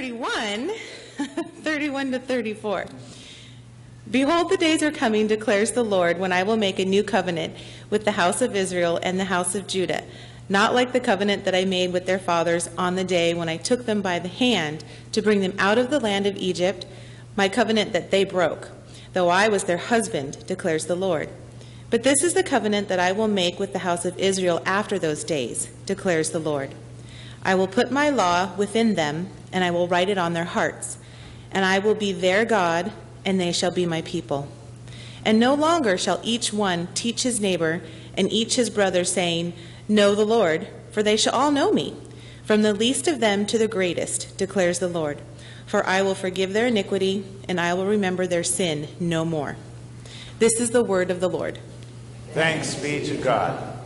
31, 31 to 34. Behold, the days are coming, declares the Lord, when I will make a new covenant with the house of Israel and the house of Judah, not like the covenant that I made with their fathers on the day when I took them by the hand to bring them out of the land of Egypt, my covenant that they broke, though I was their husband, declares the Lord. But this is the covenant that I will make with the house of Israel after those days, declares the Lord. I will put my law within them, and I will write it on their hearts. And I will be their God, and they shall be my people. And no longer shall each one teach his neighbor and each his brother, saying, Know the Lord, for they shall all know me, from the least of them to the greatest, declares the Lord. For I will forgive their iniquity, and I will remember their sin no more. This is the word of the Lord. Thanks be to God.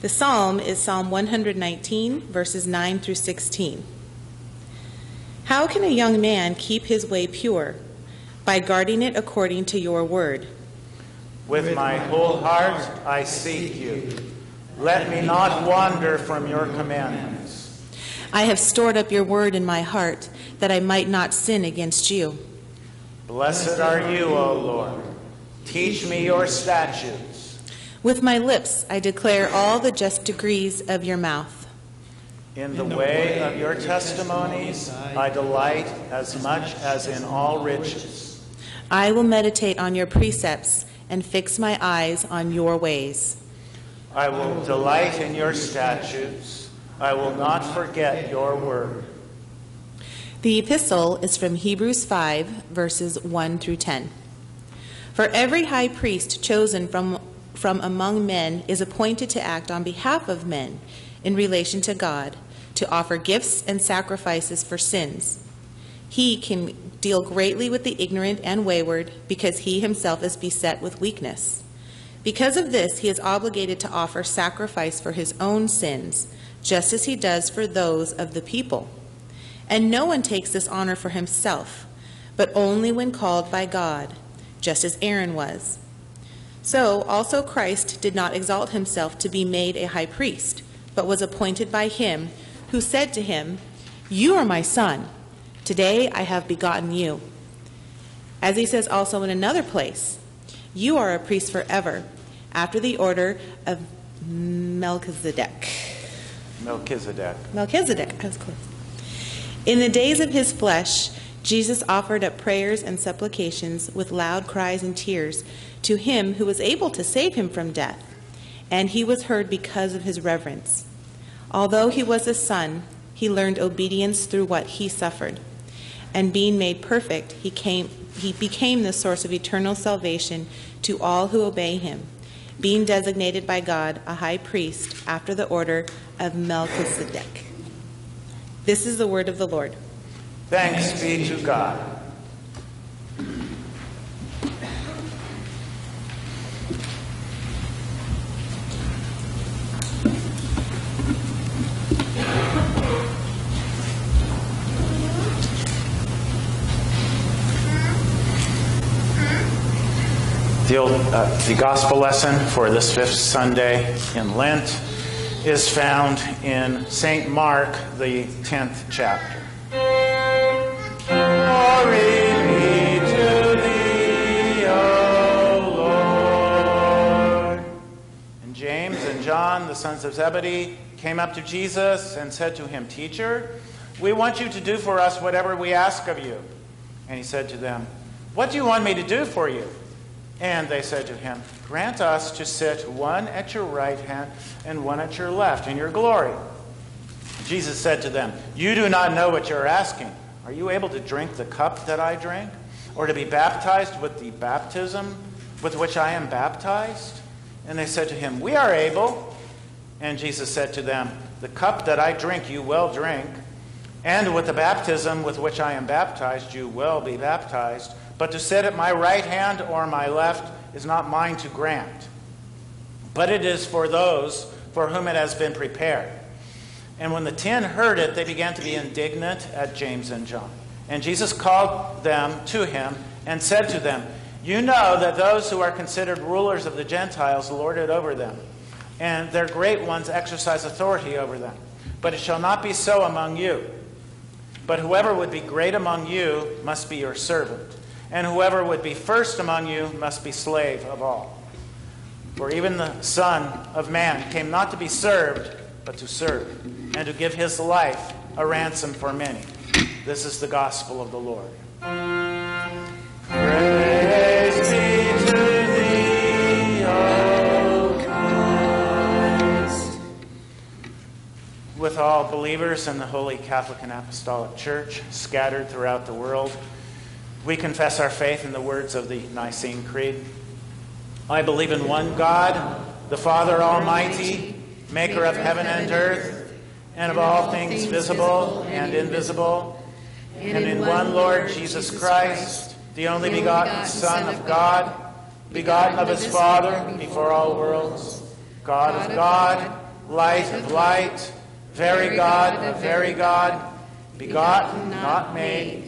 The psalm is Psalm 119, verses 9 through 16. How can a young man keep his way pure? By guarding it according to your word. With my whole heart I seek you. Let me not wander from your commandments. I have stored up your word in my heart, that I might not sin against you. Blessed are you, O Lord. Teach me your statutes. With my lips I declare all the just degrees of your mouth. In the way of your testimonies I delight as much as in all riches. I will meditate on your precepts and fix my eyes on your ways. I will delight in your statutes. I will not forget your word. The epistle is from Hebrews 5, verses 1 through 10. For every high priest chosen from, from among men is appointed to act on behalf of men in relation to God, to offer gifts and sacrifices for sins. He can deal greatly with the ignorant and wayward because he himself is beset with weakness. Because of this, he is obligated to offer sacrifice for his own sins, just as he does for those of the people. And no one takes this honor for himself, but only when called by God, just as Aaron was. So also Christ did not exalt himself to be made a high priest, but was appointed by him who said to him, You are my son. Today I have begotten you. As he says also in another place, You are a priest forever, after the order of Melchizedek. Melchizedek. Melchizedek, I close. In the days of his flesh, Jesus offered up prayers and supplications with loud cries and tears to him who was able to save him from death, and he was heard because of his reverence. Although he was a son, he learned obedience through what he suffered. And being made perfect, he, came, he became the source of eternal salvation to all who obey him, being designated by God a high priest after the order of Melchizedek. This is the word of the Lord. Thanks be to God. The, old, uh, the gospel lesson for this fifth Sunday in Lent is found in St. Mark, the 10th chapter. Glory be to thee, O Lord. And James and John, the sons of Zebedee, came up to Jesus and said to him, Teacher, we want you to do for us whatever we ask of you. And he said to them, What do you want me to do for you? And they said to him, Grant us to sit one at your right hand and one at your left in your glory. Jesus said to them, You do not know what you're asking. Are you able to drink the cup that I drink? Or to be baptized with the baptism with which I am baptized? And they said to him, We are able. And Jesus said to them, The cup that I drink you will drink, and with the baptism with which I am baptized you will be baptized. But to sit at my right hand or my left is not mine to grant, but it is for those for whom it has been prepared. And when the ten heard it, they began to be indignant at James and John. And Jesus called them to him and said to them, You know that those who are considered rulers of the Gentiles lord it over them, and their great ones exercise authority over them. But it shall not be so among you. But whoever would be great among you must be your servant, and whoever would be first among you must be slave of all. For even the Son of Man came not to be served, but to serve, and to give his life a ransom for many. This is the gospel of the Lord. Praise be to thee, O Christ. With all believers in the Holy Catholic and Apostolic Church scattered throughout the world, we confess our faith in the words of the Nicene Creed. I believe in one God, the Father Almighty, maker of heaven and earth, and of all things visible and invisible, and in one Lord Jesus Christ, the only begotten Son of God, begotten of his Father before all worlds, God of God, light of light, very God of very God, begotten, not made,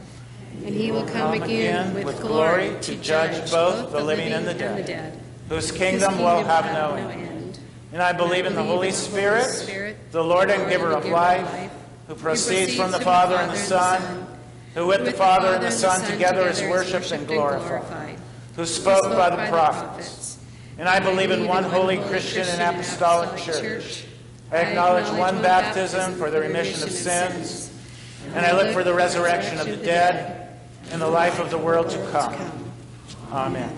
And he will come again with glory to judge both the living and the dead whose kingdom will have no end. And I believe in the Holy Spirit, the Lord and giver of life, who proceeds from the Father and the Son, who with the Father and the Son together is worshipped and glorified, who spoke by the prophets. And I believe in one holy Christian and apostolic church. I acknowledge one baptism for the remission of sins, and I look for the resurrection of the dead and the life of the world to come. Amen.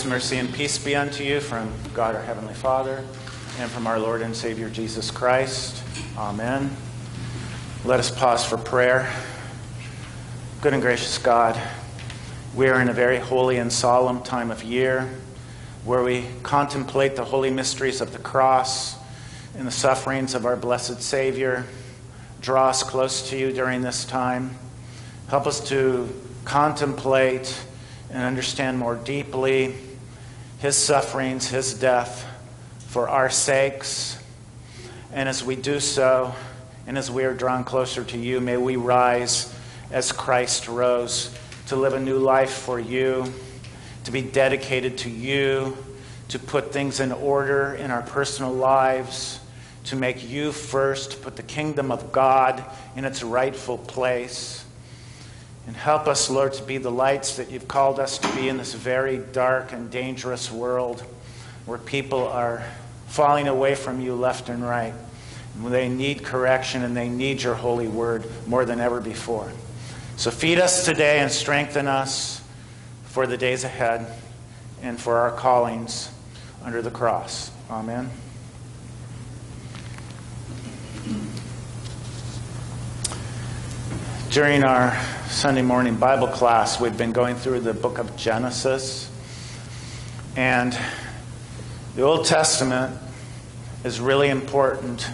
Grace, mercy, and peace be unto you from God our Heavenly Father and from our Lord and Savior Jesus Christ. Amen. Let us pause for prayer. Good and gracious God, we are in a very holy and solemn time of year where we contemplate the holy mysteries of the cross and the sufferings of our blessed Savior. Draw us close to you during this time. Help us to contemplate and understand more deeply his sufferings, his death for our sakes. And as we do so, and as we are drawn closer to you, may we rise as Christ rose to live a new life for you, to be dedicated to you, to put things in order in our personal lives, to make you first, put the kingdom of God in its rightful place. And help us, Lord, to be the lights that you've called us to be in this very dark and dangerous world where people are falling away from you left and right. They need correction and they need your holy word more than ever before. So feed us today and strengthen us for the days ahead and for our callings under the cross. Amen. During our Sunday morning Bible class, we've been going through the book of Genesis. And the Old Testament is really important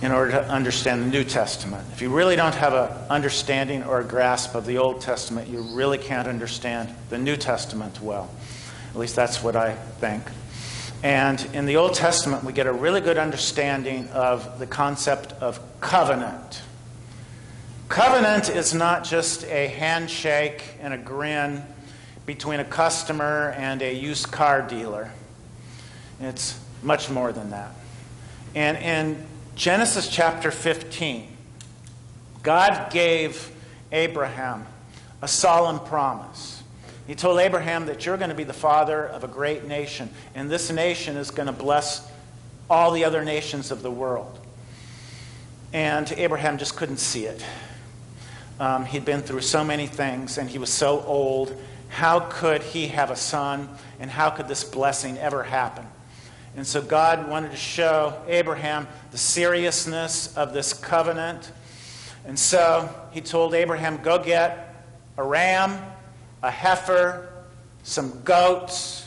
in order to understand the New Testament. If you really don't have an understanding or a grasp of the Old Testament, you really can't understand the New Testament well. At least that's what I think. And in the Old Testament, we get a really good understanding of the concept of covenant. Covenant is not just a handshake and a grin between a customer and a used car dealer. It's much more than that. And in Genesis chapter 15, God gave Abraham a solemn promise. He told Abraham that you're going to be the father of a great nation, and this nation is going to bless all the other nations of the world. And Abraham just couldn't see it. Um, he'd been through so many things and he was so old. How could he have a son and how could this blessing ever happen? And so God wanted to show Abraham the seriousness of this covenant. And so he told Abraham, Go get a ram, a heifer, some goats,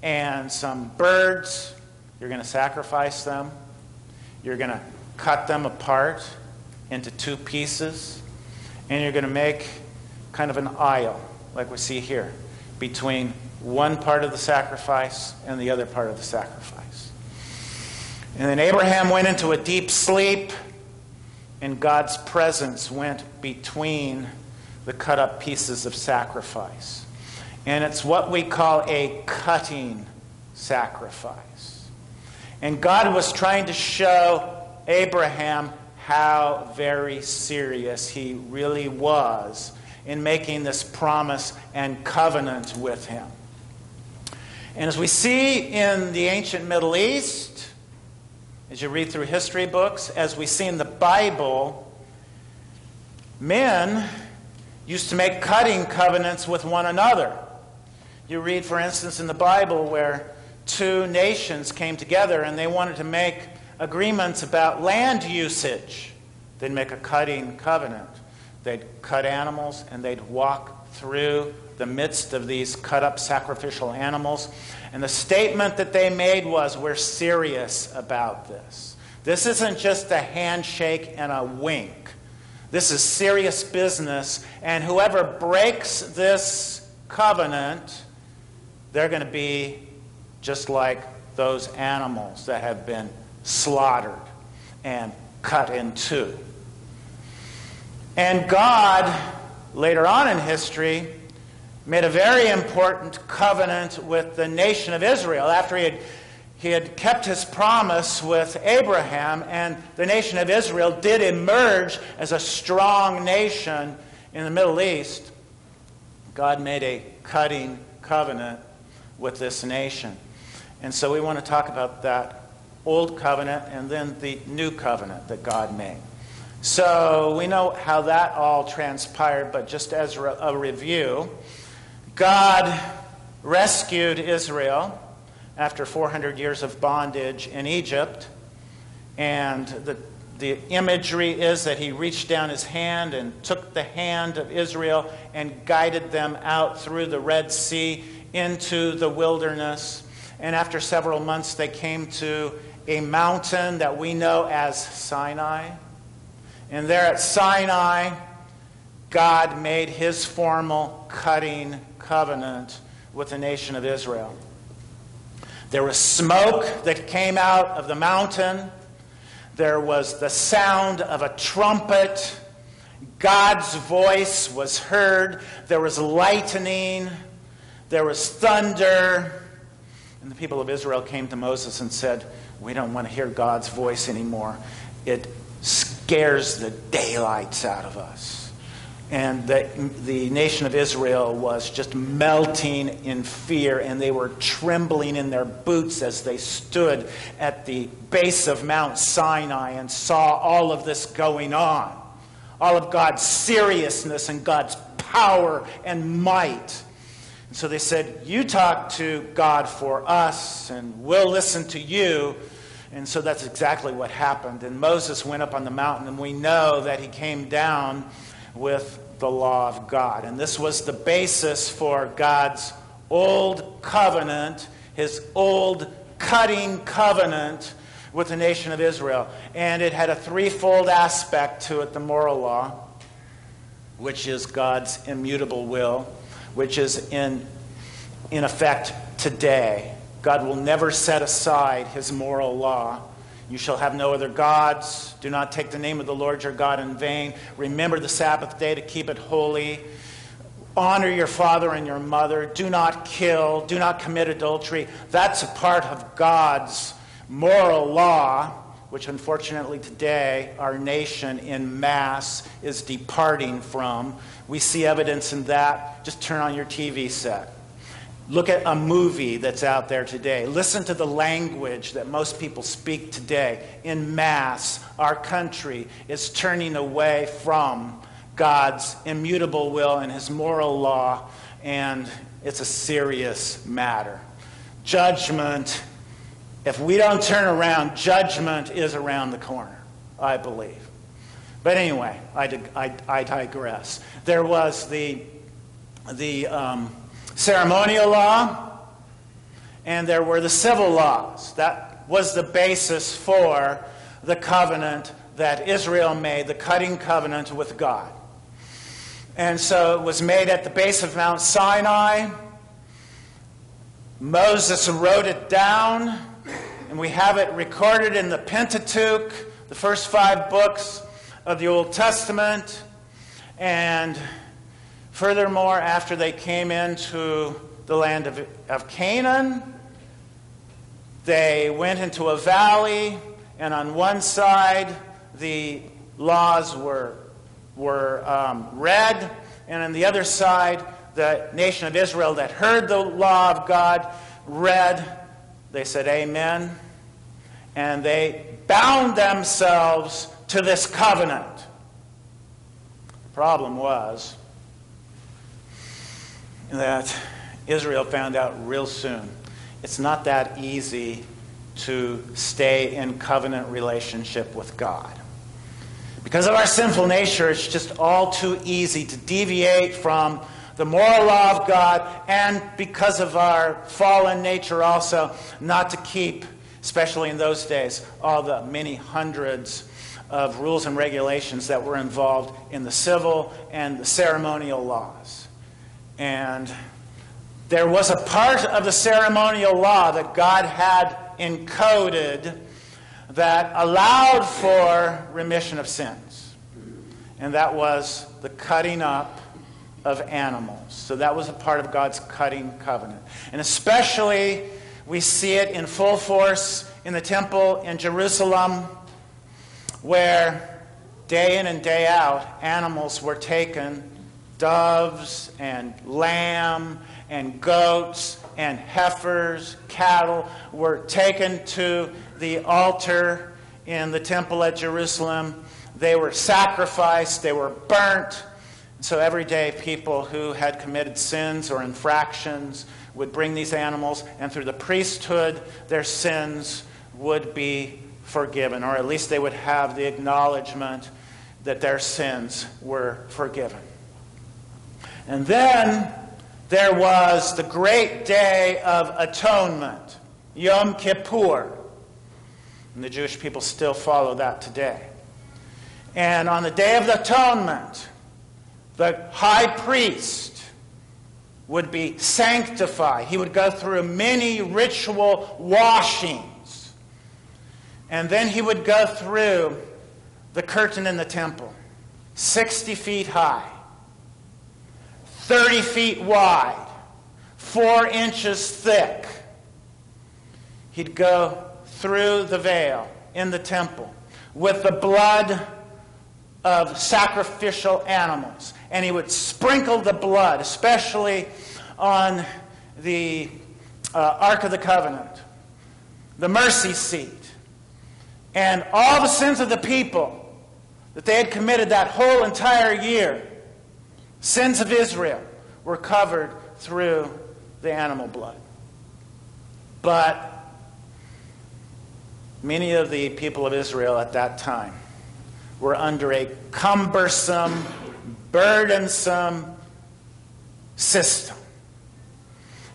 and some birds. You're going to sacrifice them. You're going to cut them apart into two pieces and you're going to make kind of an aisle, like we see here, between one part of the sacrifice and the other part of the sacrifice. And then Abraham went into a deep sleep, and God's presence went between the cut up pieces of sacrifice. And it's what we call a cutting sacrifice. And God was trying to show Abraham how very serious he really was in making this promise and covenant with him. And as we see in the ancient Middle East, as you read through history books, as we see in the Bible, men used to make cutting covenants with one another. You read, for instance, in the Bible where two nations came together and they wanted to make agreements about land usage. They'd make a cutting covenant. They'd cut animals and they'd walk through the midst of these cut up sacrificial animals. And the statement that they made was, We're serious about this. This isn't just a handshake and a wink. This is serious business. And whoever breaks this covenant, they're going to be just like those animals that have been slaughtered and cut in two. And God, later on in history, made a very important covenant with the nation of Israel after he had, he had kept his promise with Abraham, and the nation of Israel did emerge as a strong nation in the Middle East. God made a cutting covenant with this nation. And so we want to talk about that Old Covenant and then the New Covenant that God made. So we know how that all transpired, but just as a review, God rescued Israel after 400 years of bondage in Egypt. And the, the imagery is that he reached down his hand and took the hand of Israel and guided them out through the Red Sea into the wilderness. And after several months, they came to a mountain that we know as Sinai. And there at Sinai, God made his formal cutting covenant with the nation of Israel. There was smoke that came out of the mountain. There was the sound of a trumpet. God's voice was heard. There was lightning. There was thunder. And the people of Israel came to Moses and said, We don't want to hear God's voice anymore. It scares the daylights out of us and the, the nation of Israel was just melting in fear, and they were trembling in their boots as they stood at the base of Mount Sinai and saw all of this going on. All of God's seriousness and God's power and might. And so they said, You talk to God for us, and we'll listen to you. And so that's exactly what happened. And Moses went up on the mountain, and we know that he came down with the law of God. And this was the basis for God's old covenant, his old cutting covenant with the nation of Israel. And it had a threefold aspect to it the moral law, which is God's immutable will, which is in, in effect today. God will never set aside his moral law. You shall have no other gods. Do not take the name of the Lord your God in vain. Remember the Sabbath day to keep it holy. Honor your father and your mother. Do not kill. Do not commit adultery. That's a part of God's moral law, which unfortunately today our nation in mass is departing from. We see evidence in that. Just turn on your TV set. Look at a movie that's out there today. Listen to the language that most people speak today. In mass, our country is turning away from God's immutable will and his moral law, and it's a serious matter. Judgment, if we don't turn around, judgment is around the corner, I believe. But anyway, I, I, I digress. There was the, the, um, ceremonial law, and there were the civil laws. That was the basis for the covenant that Israel made, the cutting covenant with God. And so it was made at the base of Mount Sinai. Moses wrote it down, and we have it recorded in the Pentateuch, the first five books of the Old Testament. And Furthermore, after they came into the land of, of Canaan, they went into a valley, and on one side the laws were, were um, read, and on the other side, the nation of Israel that heard the law of God read. They said, Amen. And they bound themselves to this covenant. The problem was, that Israel found out real soon. It's not that easy to stay in covenant relationship with God. Because of our sinful nature, it's just all too easy to deviate from the moral law of God, and because of our fallen nature also, not to keep, especially in those days, all the many hundreds of rules and regulations that were involved in the civil and the ceremonial laws. And there was a part of the ceremonial law that God had encoded that allowed for remission of sins. And that was the cutting up of animals. So that was a part of God's cutting covenant. And especially, we see it in full force in the temple in Jerusalem, where day in and day out, animals were taken doves and lamb and goats and heifers, cattle were taken to the altar in the temple at Jerusalem. They were sacrificed, they were burnt, So every day, people who had committed sins or infractions would bring these animals, and through the priesthood, their sins would be forgiven, or at least they would have the acknowledgement that their sins were forgiven. And then there was the great day of atonement, Yom Kippur. And the Jewish people still follow that today. And on the Day of the Atonement, the high priest would be sanctified. He would go through many ritual washings. And then he would go through the curtain in the temple, 60 feet high, 30 feet wide, 4 inches thick. He'd go through the veil in the temple with the blood of sacrificial animals. And he would sprinkle the blood, especially on the uh, Ark of the Covenant, the mercy seat, and all the sins of the people that they had committed that whole entire year, sins of Israel, were covered through the animal blood. But many of the people of Israel at that time were under a cumbersome, burdensome system.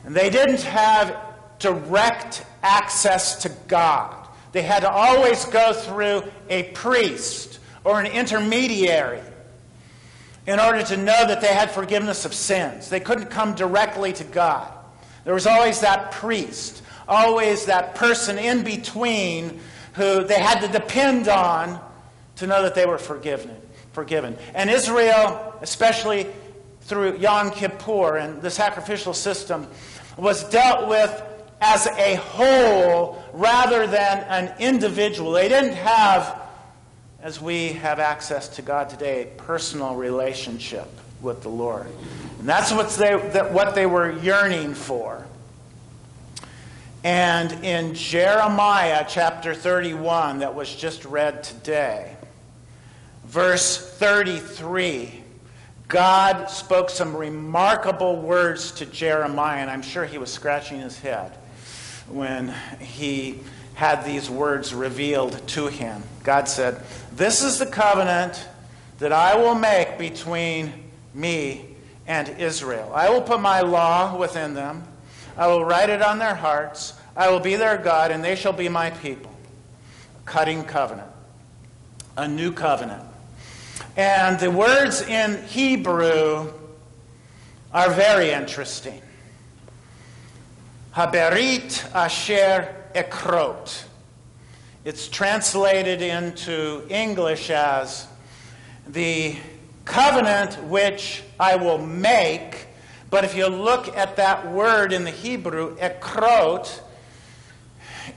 And they didn't have direct access to God. They had to always go through a priest or an intermediary in order to know that they had forgiveness of sins. They couldn't come directly to God. There was always that priest, always that person in between who they had to depend on to know that they were forgiven. Forgiven. And Israel, especially through Yom Kippur and the sacrificial system, was dealt with as a whole rather than an individual. They didn't have, as we have access to God today, a personal relationship with the Lord. And that's what they, that, what they were yearning for. And in Jeremiah chapter 31, that was just read today, verse 33, God spoke some remarkable words to Jeremiah, and I'm sure he was scratching his head when he had these words revealed to him. God said, This is the covenant that I will make between me and Israel. I will put my law within them I will write it on their hearts. I will be their God, and they shall be my people. Cutting covenant. A new covenant. And the words in Hebrew are very interesting. Haberit asher ekrot. It's translated into English as the covenant which I will make but if you look at that word in the Hebrew, ekrot,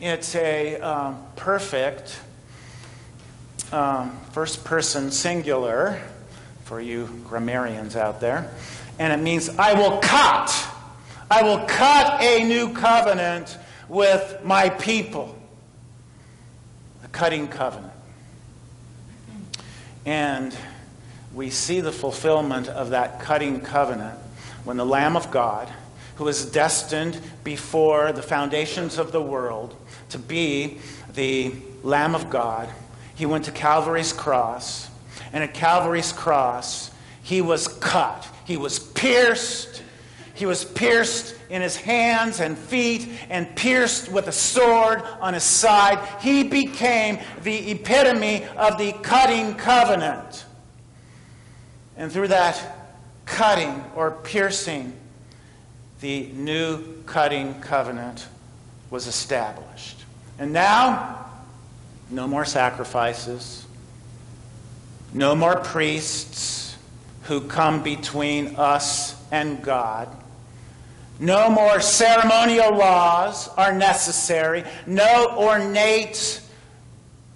it's a um, perfect um, first person singular for you grammarians out there. And it means, I will cut. I will cut a new covenant with my people. The cutting covenant. And we see the fulfillment of that cutting covenant when the Lamb of God, who was destined before the foundations of the world to be the Lamb of God, he went to Calvary's cross. And at Calvary's cross, he was cut. He was pierced. He was pierced in his hands and feet and pierced with a sword on his side. He became the epitome of the cutting covenant. And through that cutting or piercing, the new cutting covenant was established. And now, no more sacrifices, no more priests who come between us and God. No more ceremonial laws are necessary. No ornate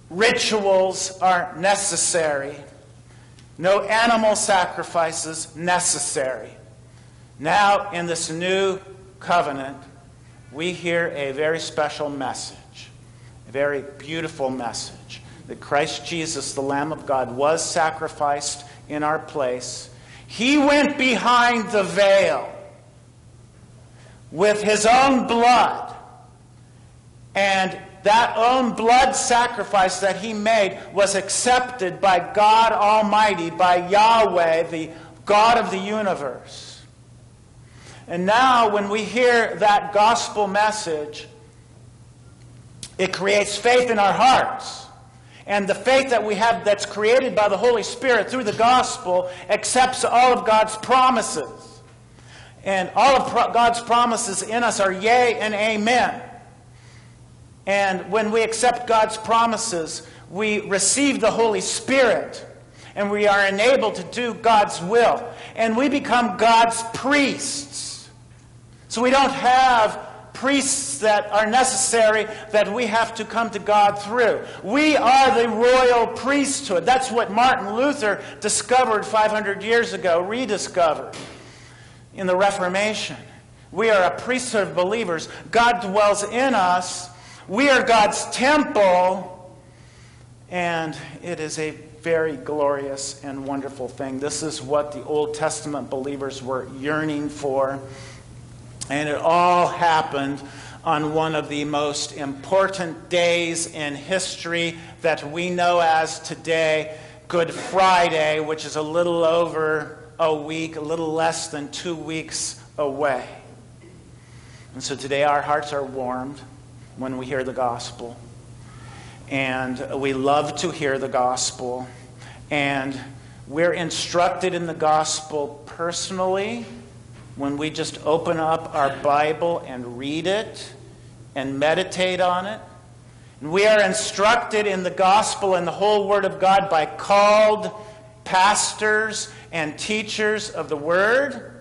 rituals are necessary. No animal sacrifices necessary. Now, in this new covenant, we hear a very special message, very beautiful message that Christ Jesus, the Lamb of God, was sacrificed in our place. He went behind the veil with his own blood. And that own blood sacrifice that he made was accepted by God Almighty, by Yahweh, the God of the universe. And now, when we hear that gospel message, it creates faith in our hearts. And the faith that we have that's created by the Holy Spirit through the gospel accepts all of God's promises. And all of God's promises in us are yea and amen. And when we accept God's promises, we receive the Holy Spirit and we are enabled to do God's will. And we become God's priests. So we don't have priests that are necessary that we have to come to God through. We are the royal priesthood. That's what Martin Luther discovered 500 years ago, rediscovered in the Reformation. We are a priesthood of believers. God dwells in us. We are God's temple. And it is a very glorious and wonderful thing. This is what the Old Testament believers were yearning for. And it all happened on one of the most important days in history that we know as today, Good Friday, which is a little over a week, a little less than two weeks away. And so today our hearts are warmed when we hear the gospel. And we love to hear the gospel. And we're instructed in the gospel personally when we just open up our Bible and read it and meditate on it. And we are instructed in the gospel and the whole Word of God by called pastors and teachers of the Word.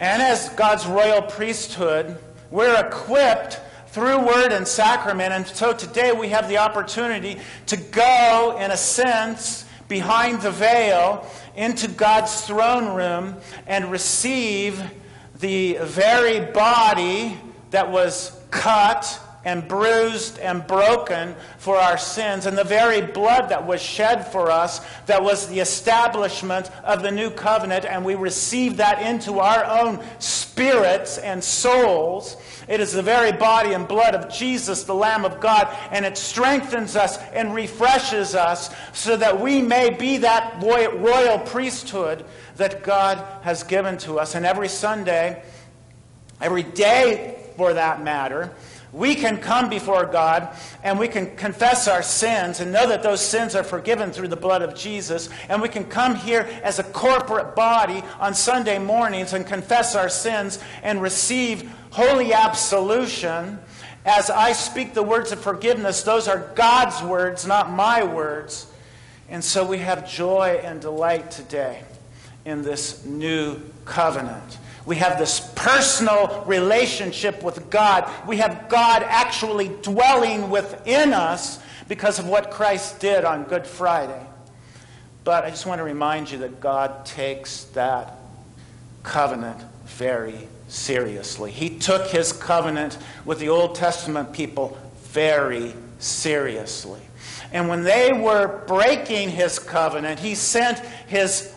And as God's royal priesthood, we're equipped through Word and Sacrament. And so today we have the opportunity to go, in a sense, behind the veil into God's throne room and receive the very body that was cut and bruised and broken for our sins, and the very blood that was shed for us, that was the establishment of the new covenant, and we receive that into our own spirits and souls. It is the very body and blood of Jesus, the Lamb of God, and it strengthens us and refreshes us so that we may be that royal priesthood that God has given to us. And every Sunday, every day for that matter, we can come before God and we can confess our sins and know that those sins are forgiven through the blood of Jesus. And we can come here as a corporate body on Sunday mornings and confess our sins and receive holy absolution. As I speak the words of forgiveness, those are God's words, not my words. And so we have joy and delight today in this new covenant. We have this personal relationship with God. We have God actually dwelling within us because of what Christ did on Good Friday. But I just want to remind you that God takes that covenant very seriously. He took his covenant with the Old Testament people very seriously. And when they were breaking his covenant, he sent his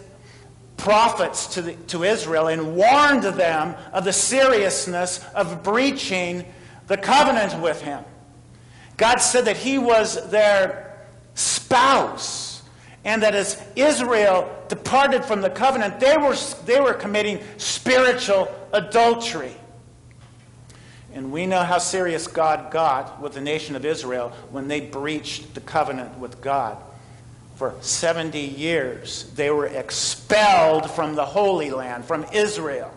prophets to, the, to Israel and warned them of the seriousness of breaching the covenant with him. God said that he was their spouse and that as Israel departed from the covenant, they were, they were committing spiritual adultery. And we know how serious God got with the nation of Israel when they breached the covenant with God for 70 years. They were expelled from the Holy Land, from Israel.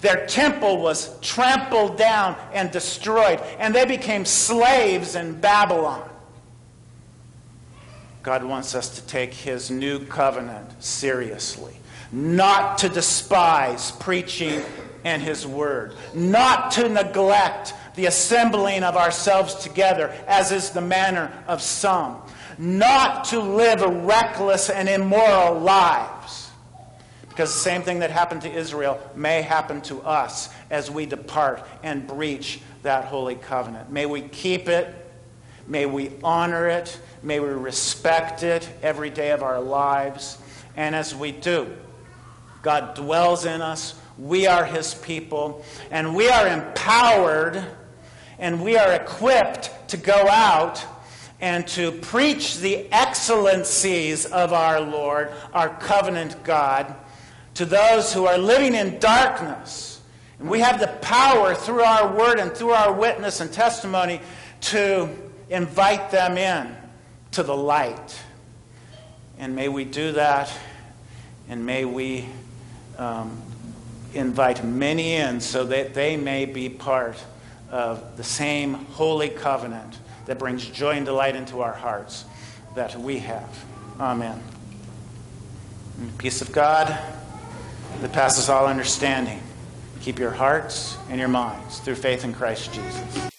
Their temple was trampled down and destroyed, and they became slaves in Babylon. God wants us to take his new covenant seriously, not to despise preaching and his word, not to neglect the assembling of ourselves together, as is the manner of some, not to live reckless and immoral lives. Because the same thing that happened to Israel may happen to us as we depart and breach that holy covenant. May we keep it. May we honor it. May we respect it every day of our lives. And as we do, God dwells in us. We are his people. And we are empowered and we are equipped to go out and to preach the excellencies of our Lord, our covenant God, to those who are living in darkness. And we have the power through our word and through our witness and testimony to invite them in to the light. And may we do that, and may we um, invite many in so that they may be part of the same holy covenant that brings joy and delight into our hearts that we have. Amen. Peace of God that passes all understanding. Keep your hearts and your minds through faith in Christ Jesus.